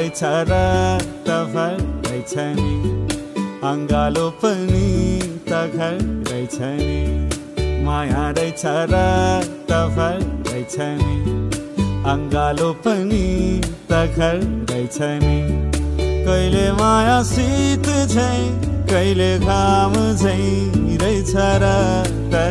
रहेछ र त रहेछ नि अङ्गालो पनि त घर रहेछ नि माया रहेछ र त रहेछ नि अङ्गालो पनि त घर रहेछ नि कहिले माया शीत छै कहिले घाम छै रहेछ र त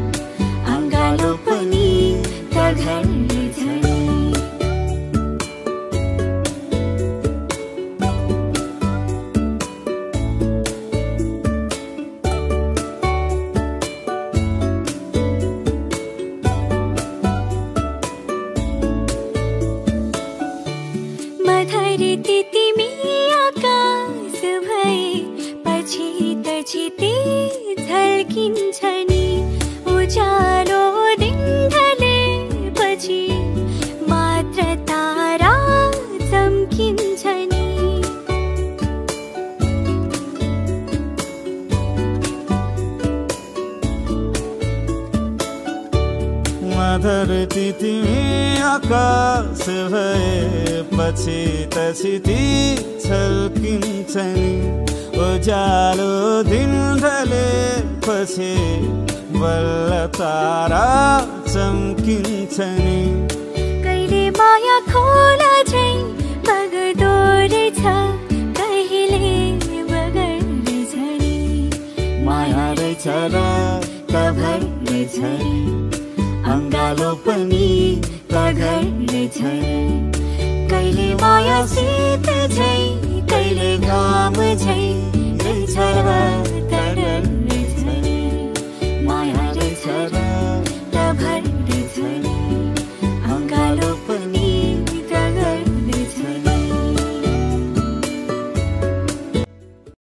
नि धरती तिमी आकाश भएपछि त छिती छल्किन्छ नि उज्यालो दिन ढलेपछि बल्ल तारा चम्किन्छ नि कहिले माया खोला चाहिँ बगदो रहेछ कहिले बगड्दैछ नि माया रहेछ र कभर नि अङ्गालो पनि तघर्ने छ। कहिले माया शीत छै कहिले घाम छै।